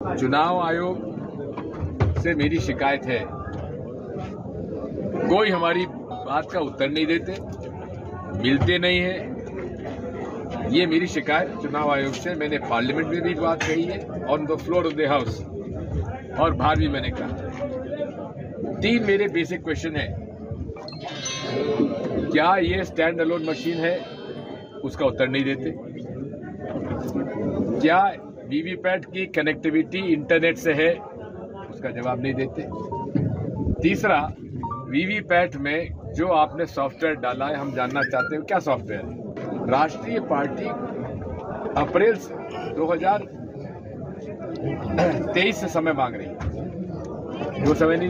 चुनाव आयोग से मेरी शिकायत है। कोई हमारी बात का उत्तर नहीं देते, मिलते नहीं है। ये मेरी शिकायत चुनाव आयोग से। मैंने पार्लियामेंट में भी बात कही है on the floor of the house और बाहर भी मैंने कहा। तीन मेरे बेसिक क्वेश्चन है। क्या ये स्टैंड अलोन मशीन है? उसका उत्तर नहीं देते। क्या वीवीपैट की कनेक्टिविटी इंटरनेट से है, उसका जवाब नहीं देते। तीसरा, वीवीपैट में जो आपने सॉफ्टवेयर डाला है, हम जानना चाहते हैं क्या सॉफ्टवेयर है? राष्ट्रीय पार्टी अप्रैल 2023 से समय मांग रही है। जो समय नहीं